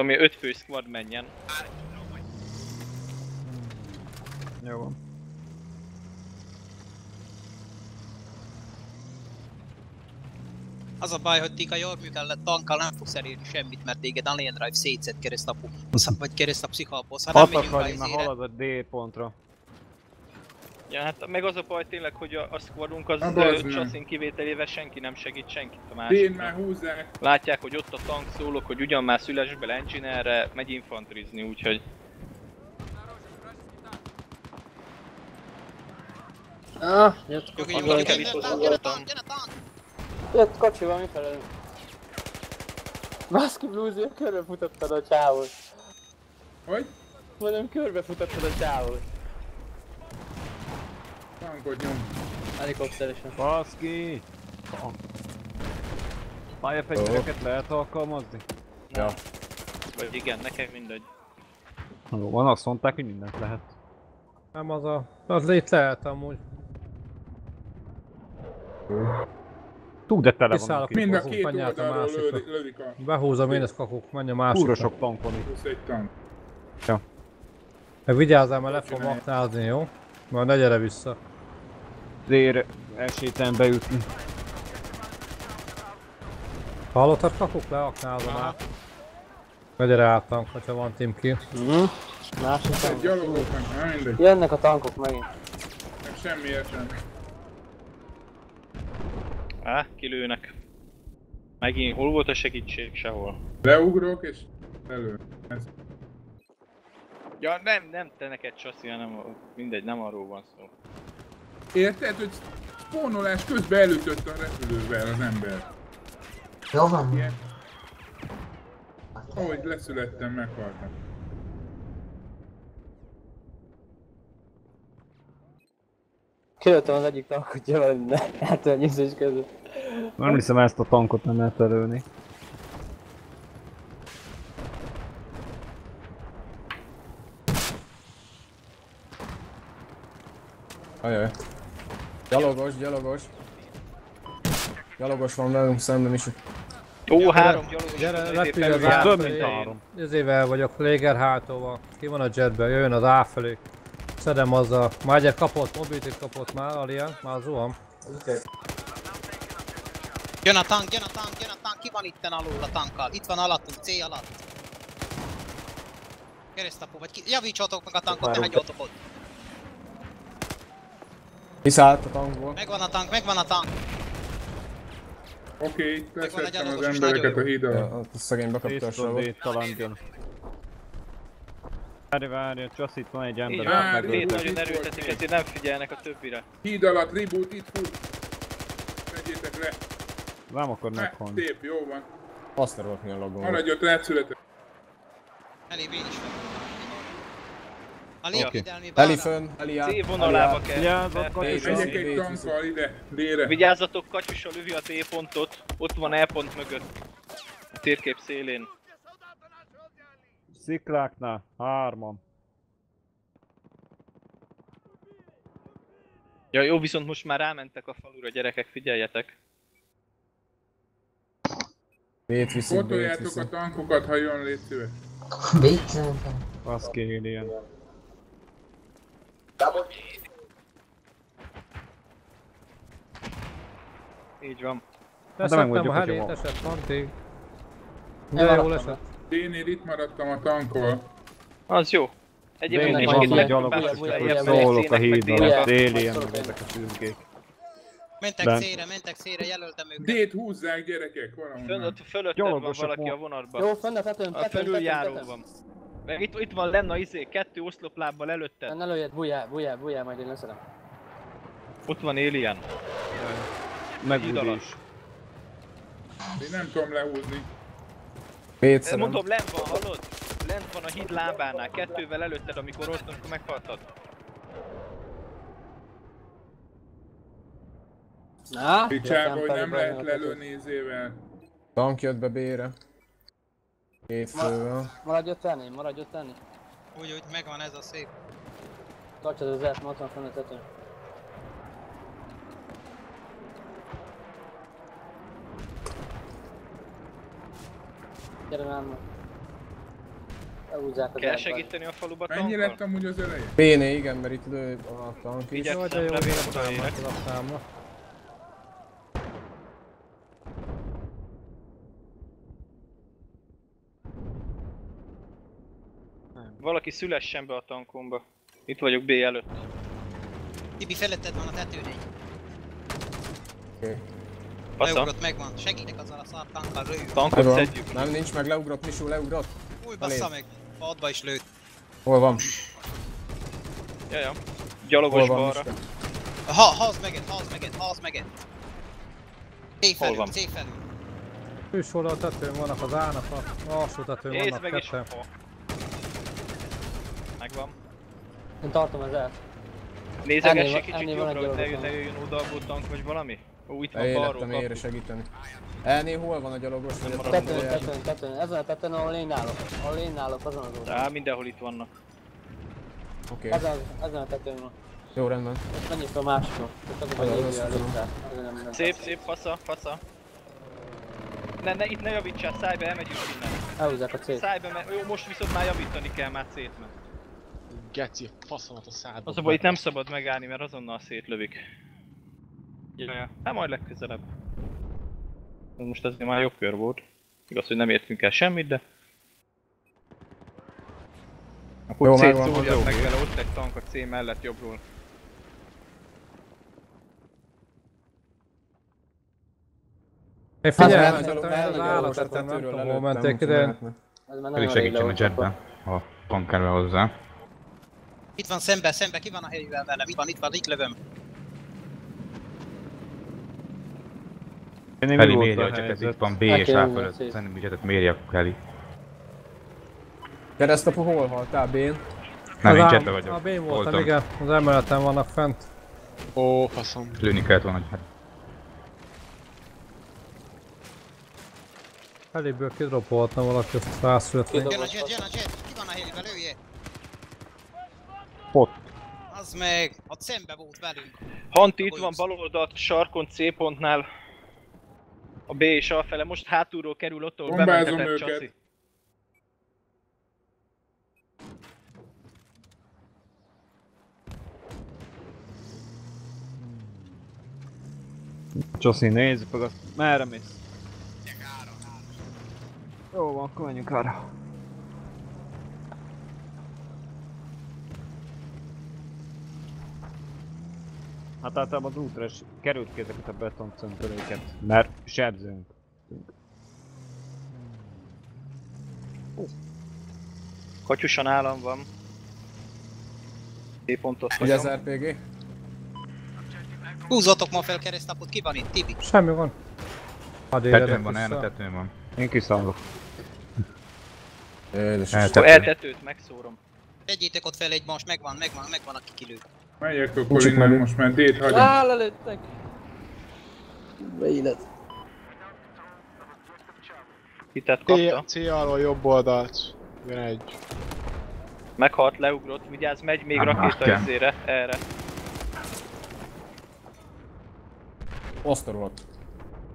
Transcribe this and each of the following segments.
Ami 5 fő squad menjen. Jó van. Az a baj, hogy Tika jól működött tankkal nem fogsz elérni semmit, mert téged Alien Drive szétszed keresztapú, vagy kereszt a pszichapos, ha nem megyünk a már halad a D pontra. Ja, hát meg az a baj tényleg, hogy a, a squadunk az. Chassin kivételével senki nem segít senkit a Én már másiknak. húzzák. Látják, hogy ott a tank szólok, hogy ugyan már szüles bele engineerre, megy infantrizni, úgyhogy... Ah, jött, tank! jött kocsival mi felelünk. Baszki bluesy, körbe futottad a csávot. Hogy? Mondom, körbe futottad a csávot. Tankot nyom. Helikopteresen. Baszki! Pályafegyvereket lehet alkalmazni? Ja. Vagy igen, nekem mindegy. Jó, van, azt mondták, hogy mindent lehet. Nem az a... Az itt lehet amúgy. Tú, de tele Kiszállok. itt. Mind a két oldalról lövik, lövik a Behúzom én ezt kakuk, menj a másikra. Kúra sok tank van itt. plusz egy tank. Meg vigyázzál, mert le fogom aknázni, jó? Majd ne gyere vissza. D-re elsételen beütni. Hallottad kakuk? Leaknázom át. Ne gyere áttank, hogyha van team kill. Mhm. Másik Egy tank. na mindegy. Jönnek a tankok megint. Nem semmi értelme. Á, kilőnek. Megint, hol volt a segítség? Sehol. Leugrok és elő. Ez. Ja, nem, nem te neked csaszi, hanem mindegy, nem arról van szó. Érted, hogy spónolás közben elütött a repülővel az ember. Jó van. Ilyen. Ahogy leszülettem, meghaltam. Kilőttem az egyik tankot, jól minden. Átölnyűzés között. Nem hiszem ezt a tankot nem lehet előni. Ajaj. Gyalogos, gyalogos. Gyalogos van velünk szemben is. Ó, három gyalogos Gyere, repülj az A. Több, mint három. Ezével vagyok, Léger hátóval. Ki van a jetben? Jöjjön az A felé. Szedem azzal. Már egyet kapott, mobilitit kapott már, Alien. Már zuham. Jön a tank, jön a tank, jön a tank, ki van itten alul a tankkal? Itt van alattunk, C alatt. Keresztapú, vagy ki... Javítsatok meg a tankot, ne hagyjatok ott. Kiszállt a tankból. Megvan a tank, megvan a tank. Oké, itt Megvan egy leszettem az embereket a nagyon híd Ja, a szegény bekapta a jön. Várj, várj, csak itt van egy ember. Á, Két nagyon erőltetik, volt ezért nem figyelnek a többire. Híd alatt, reboot, itt fut. Megyétek le. Nem akar Hát, meghalni. szép, jó van. Azt a rohadt milyen lagon volt. Maradj ott, rászületett. Elég én is vagyok. A légvédelmi Heli bára. fönn, heli át. C vonalába kell. Vigyázz, fel- ott És van Megyek egy tankkal ide, délre. Vigyázzatok, Katyusa lövi a T pontot, ott van E pont mögött. A térkép szélén. Szikláknál, hárman. Ja jó, viszont most már rámentek a falura, gyerekek, figyeljetek. Bét bét Fotoljátok a tankokat, ha jön, szíves. Vicceltem. Baszki, Alien. Így van. Leszettem megmondjuk, a helét, van. esett Fanti. De maradtam esett. Dénél itt maradtam a tankol. Az jó. Egyébként is két akkor Szólok a Alien, Abszolút meg én. ezek a szürkék. Mentek szélre, mentek szélre, jelöltem őket. D-t húzzák, gyerekek, valahonnan. Fölött, fölötted van valaki a vonatban. Jó, fönn a tetőn, Meg itt, itt van lenne a izé, kettő oszloplábbal előtted. Ne lőjed, bujjál, bujjál, bujjál, majd én leszedem. Ott van Alien. Meg Híd Woody alatt. is. Én nem tudom lehúzni. Szerem. mondom, lent van, hallod? Lent van a híd lábánál, kettővel előtted, amikor ott, amikor meghaltad. Na, Picsába, hogy nem lehet lelőni izével. Tank jött be B-re. Két fővel. Maradj ott tenni, maradj ott tenni. Úgy, úgy megvan ez a szép. Tartsad az ott van fönn a tetőn. Gyere már, már. Elhúzzák az Kell segíteni a faluba Mennyi tankkal? lett amúgy az eleje? B-nél igen, mert itt lő a tank is. Hogy oda érek. a számla. Valaki szülessen be a tankomba. Itt vagyok B előtt. Tibi feletted van a tetőn egy. Passza. Leugrott, megvan. Segítek azzal a szar tankkal, lőjük. Tankot Megvan. szedjük. Nem, nincs meg, leugrott, Misú, leugrott. Új, bassza meg. Padba is lőtt. Hol van? Jaja. Hol Gyalogos van balra. Miska? Ha, haz meget, haz meget, haz meget. C Hol felül, van? C felül. Külső oldal tetőn vannak az állnak, a alsó tetőn Nézd vannak meg is. ketten. Ó. Megvan. Én tartom az el. Nézegessék kicsit jobbra, hogy ne, ne jöjjön oda a tank vagy valami. Ó, itt van balról. ére kapu. segíteni. Elnél hol van a gyalogos? Tetőn, tetőn, tetőn. Ezen a tetőn, ahol én állok. Ahol én állok, azon az oldalon. Á, mindenhol itt vannak. Oké, Ezen, ezen a tetőn van. jó rendben. Most menjünk másikon. A minden Szép, szép, fasza, fasza. Ne, ne, itt ne javítsál, száj be, elmegyünk innen. Elhúzzák a célt. Száj be, mert jó, most viszont már javítani kell, már szétment. Geci, faszomat a szádba. Az a baj, itt nem szabad megállni, mert azonnal szétlövik. Jaja, hát majd legközelebb. Ez most azért már jobb kör volt. Igaz, hogy nem értünk el semmit, de... Akkor Jó, C megvan, szúrjad jó. meg vele, ott egy tank a C mellett jobbról. Én figyelj, nem- az nem- nem- tudom, hol úgyhogy ide. Ez már Pedig nagyon rég segítsen a jetbe, ha kell hozzá. Itt van szembe, szembe, ki van a helyével velem? Itt van, itt van, itt lövöm. Én Feli méri, a hogy csak ez itt van B Hát és A fölött. Szerintem úgy jetet méri, akkor Feli. Keresztapu hol haltál, Bén? Nem, én ám- jetbe vagyok. A B voltam, Voltam. igen. Az emeleten vannak fent. Ó, faszom. Lőni kellett volna, hogy hát Feléből kidropolhatna valaki, azt rászület még. Jön a jet, jön a jet. Ki van a helyével, lője. Ott. Az meg, ott szembe volt velünk. Hanti itt van bal oldalt, sarkon C pontnál. A B és A fele, most hátulról kerül ott, ahol bementetett őket. csaszi. Csoszi, nézzük meg azt. Merre mész? Jó van, akkor menjünk arra. Hát általában az útra is került ki ezeket a betoncöntörőket, mert sebzünk. Katyusan állam van. C pontot Ugye az. RPG? Húzzatok ma fel keresztapot, ki van itt, Tibi? Semmi van. Hadd tetőn van, el a vissza. tetőn van. Én kiszállok. Édes eltetőt megszórom. Tegyétek ott fel egy most, megvan, megvan, megvan, aki kilő. Megyek akkor innen, meg. most már D-t hagyom. Á, lelőttek! Beélet. Hitet kapta. C, C alól jobb oldalt. Jön egy. Meghalt, leugrott, vigyázz, megy még rakéta izére, erre. Volt.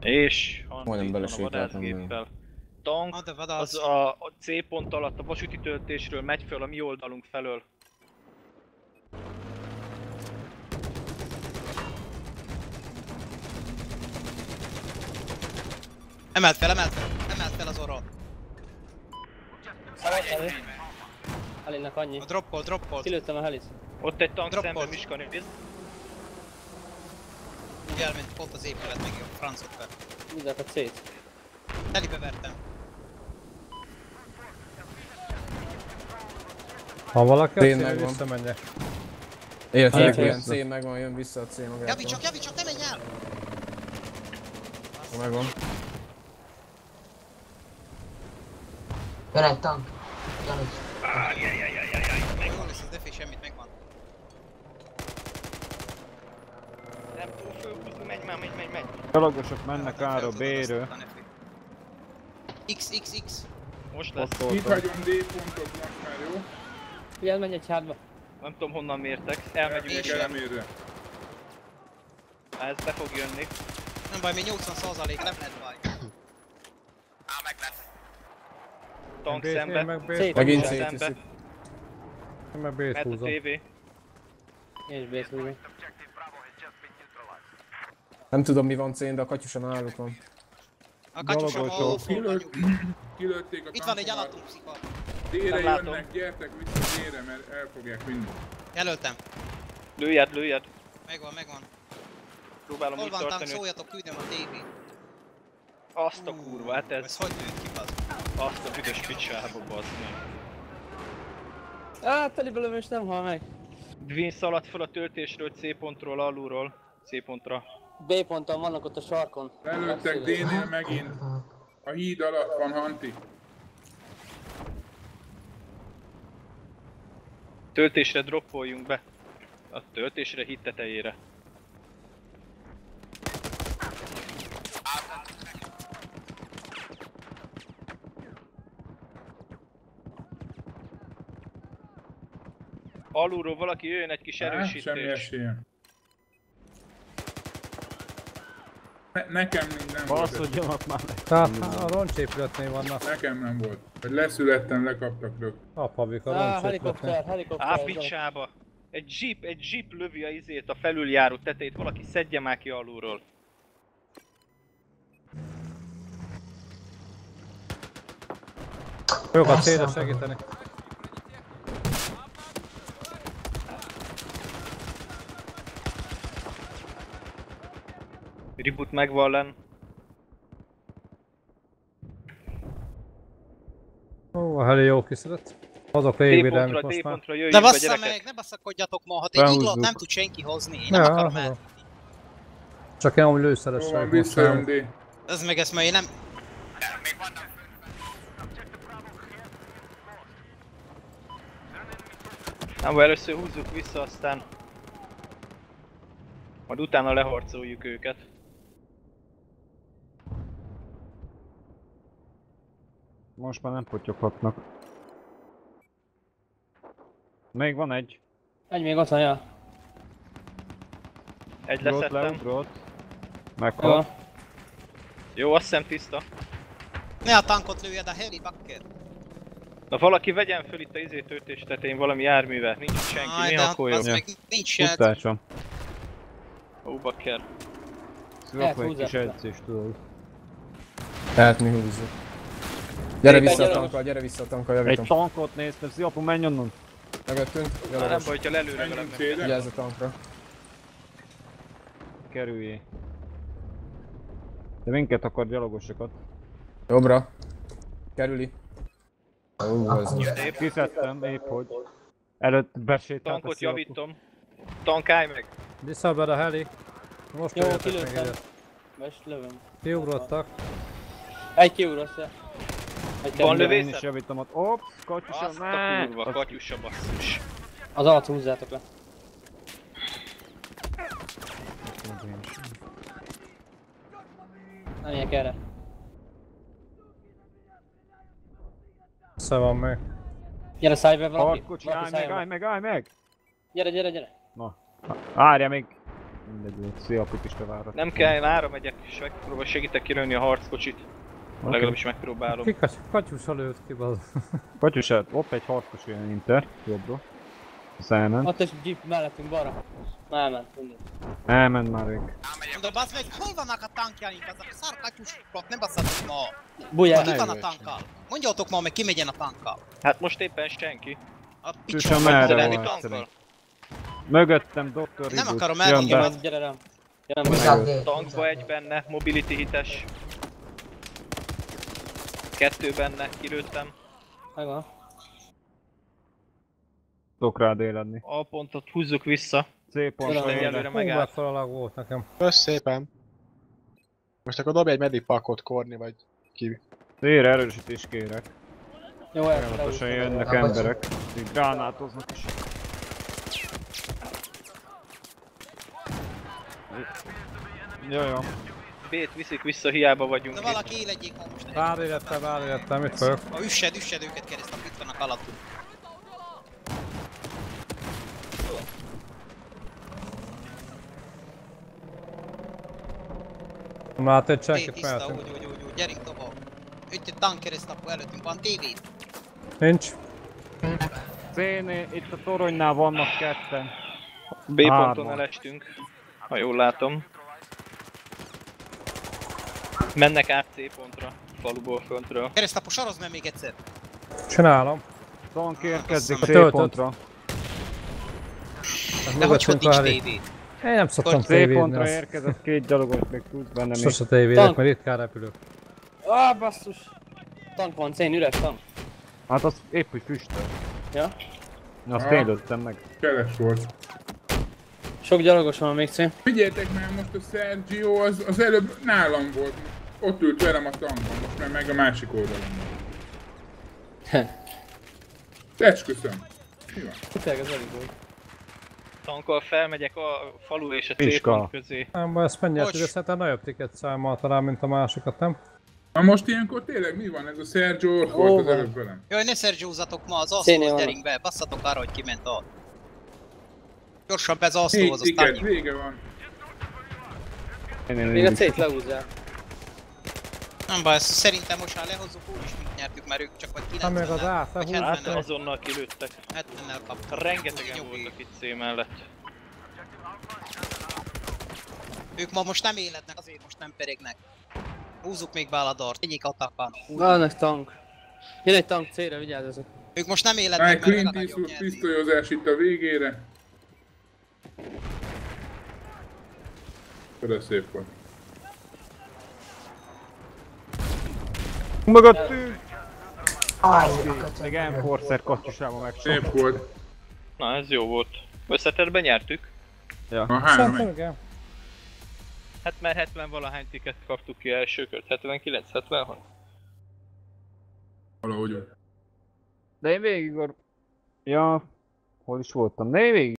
És Majdnem belesétáltam. Tank, Ad a az a C pont alatt a vasúti töltésről megy föl a mi oldalunk felől. Emelt fel, emelt fel, emelt fel az elő. Elének annyi. A droppol, droppol. Kilőttem a helit. Ott egy tank Drop szemben, volt. Miska nézd. Úgy elment pont az épület, meg a francot fel. Húzzák a C-t. Telibe vertem. Ha valaki a megvan. visszamenjek. Hát, ilyen C megvan, jön vissza a C magától. Javítsak, javítsak, ne menj el! Megvan. Jön egy tank. Jön egy. Jól lesz, ez defé semmit, megvan. Nem túl fölhúzni, megy már, megy, megy, megy. Gyalogosok mennek ára B-ről. X, X, X. Most lesz. Itt hagyom D pontot most már, jó? Figyelj, menj egy hátba. Nem tudom honnan mértek. Elmegyünk nem. Elmérre. Ez be fog jönni. Nem baj, még 80 százalék, nem lehet baj. Tank szembe. Meg Szét. Megint szétviszik. Én meg a húzom. TV. Is bészülni. Nem tudom mi van cén, de a katyusa náluk van. A katyusom Gyalogoltó. a Kilőtt, kilőtték a Itt van egy Nem látom. jönnek, gyertek vissza délre, mert elfogják mindent. Jelöltem. Lőjed, lőjed. Megvan, megvan. Próbálom Hol úgy van tank, szóljatok, küldöm a tévét. azt a kurva, hát ez Ez hogy lőtt? Azt a büdös picsába bazd meg. Á, teli belőle és nem hal meg. Dvin szaladt fel a töltésről C pontról, alulról. C pontra. B ponton vannak ott a sarkon. Lelőttek D-nél megint. A híd alatt van Hanti. Töltésre droppoljunk be. A töltésre hit tetejére. Alulról valaki jöjjön egy kis Á, semmi erősítés. esélyem. Ne, nekem nem volt. Baszodjanak már meg. Tehát a roncsépületnél vannak. Nekem nem volt. Hogy leszülettem, lekaptak rögt. A pavik a Á, roncsépületnél. helikopter, helikopter. Á, picsába! Egy jeep, egy jeep lövi a izét, a felüljáró tetejét, valaki szedje már ki alulról. Jók a célra segíteni. Reboot megvan len. Ó, a heli jó kiszedett. Azok D most már. Ne bassza meg, ne basszakodjatok ma, ha egy Behúzzuk. iglót nem tud senki hozni, én nem Ja, akarom el. Csak én amúgy Jó lőszeres van, vagyok most nem. Ez meg ezt, mert én nem... Nem, vagy először húzzuk vissza, aztán... Majd utána leharcoljuk őket. Most már nem potyoghatnak. Még van egy. Egy még ott van, ja. Egy Ugrott, leszettem. leugrott. Jó. Meghalt. Jó, azt hiszem tiszta. Ne a tankot lőjed a heli bakker. Na valaki vegyen föl itt a izé töltés tetején valami járművet, nincs senki, Aj, mi jó? az meg nincs van. Ó, bakker. Szülök egy kis edzést tudod. Tehát mi húzzuk. Gyere vissza a tankkal, gyere vissza a tankkal, Egy javítom. tankot néztem, sziapu, menj onnan! Mögöttünk, Na, nem baj, hogyha lelő legalább Menjünk nem. Vigyázz a tankra. Kerüljé. De minket akar gyalogosokat. Jobbra. Kerüli. Ó, az. Kiszedtem, épp hogy. Előtt besétált Tankot javítom. Tank állj meg! Visszabed a heli. Most Jó, kilőttem. Most lövöm. Kiugrottak. Egy kiugrott, ja. Egy Van kettő. lövés? Én is javítom ott. Ops, katyusa, Azt a kurva, katyusa basszus. Az alatt húzzátok le. Nem ilyek erre. Össze van még. Gyere, szállj be valaki. Hartkocsi, Valaki állj meg, állj meg, állj meg! Gyere, gyere, gyere. Na, várja még. Mindegy, sziaput is bevárat. Nem kell, én ára megyek, és megpróbál segítek kirölni a harckocsit. Legalábbis megpróbálom. Ki katy- katyusa lőtt ki, baz. Katyusát, hopp, egy harcos ilyen inter, jobbra. Az elment. Ott is jeep mellettünk balra. Már elment, mindegy. Elment már még. De bazd meg, hol vannak a tankjaink? Az a szar katyusok, ne basszatok ma. Bujjál. Ki van a tankkal? Mondjatok ma, meg ki megyen a tankkal. Hát most éppen senki. A picsa merre van? tankkal? Mögöttem Dr. Nem Reboot. akarom Jön elmondani. Gyere, rám. Tankba egy benne, mobility hites. Kettő benne, kilőttem. Megvan. Tudok rád éledni. A pontot húzzuk vissza. C pont van egyelőre. Hú, lag volt nekem. Kösz szépen. Most akkor dobj egy medipakot korni, vagy ki. C-re erősítés kérek. Jó, el Folyamatosan jönnek Akkor- emberek. Így gránátoznak is. Jaj, jó. B-t viszik vissza, hiába vagyunk itt. valaki élegyék ma most. Rárélettem, rárélettem, itt vagyok. A üssed, üssed őket keresztül, itt vannak alattunk. Nem lát egy Té, senki tiszta, feltünk. úgy, úgy, úgy, úgy, gyerünk tovább. Itt egy tank keresztapu előttünk van, tévét. Nincs. C-nél, itt a toronynál vannak ketten. B ponton elestünk, ha jól látom. Mennek át C pontra, faluból föntről. Keresztapu, sorozd meg még egyszer. Csinálom. Tank érkezik A C pontra. De hogy hogy nincs. TV? Én nem szoktam C tévédni, pontra azt érkezett két gyalogos, még tudsz benne még. sose tévédek, mert ritkán repülök. Ah, basszus! Tank van, cén, üres tank. Hát az épp hogy füstöl. Ja? Azt én lőttem meg. Keles volt. Sok gyalogos van még cén. Figyeljetek már, most a Sergio az, az előbb nálam volt. Ott ült velem a tankban, most már meg a másik oldalon. Esküszöm. Mi van? Tényleg ez elég volt. Tankkal felmegyek a falu és a C Piska. pont közé. Nem ezt tudja, szerintem nagyobb ticket számmal talán, mint a másikat, nem? Na most ilyenkor tényleg mi van? Ez a Sergio ott volt az előbb velem. Jaj, ne Sergiozatok ma az Szénél asztóhoz vannak. gyerünk be, basszatok arra, hogy kiment a... Gyorsan be az Négy asztóhoz, aztán nyit. vége van. Én, a C-t leúzzál. Nem baj, ezt szerintem most már lehozzuk, úgyis mit nyertük, mert ők csak vagy Hát meg az 90-nel, át, vagy lehúz. Hát 70-nel, azonnal kilőttek. 70-nel kaptak. Rengetegen Nyugi. voltak itt C mellett. Ők ma most nem életnek, azért most nem peregnek. Húzzuk még be a ladart, egyik attackban. Vannak tank. Jön egy tank C-re, vigyázzatok. Ők most nem Már életnek, mert Clint meg a Eastwood pisztolyozás itt a végére. Oda szép volt. Mögöttünk! Aj, Még Enforcer kasztusában meg Szép volt. Na ez jó volt. Összeterben nyertük. A három. Hát már 70 valahány tiket kaptuk ki első kört. 79, 76. valahogy úgy. De én végig... Ja... Hol is voltam? De én végig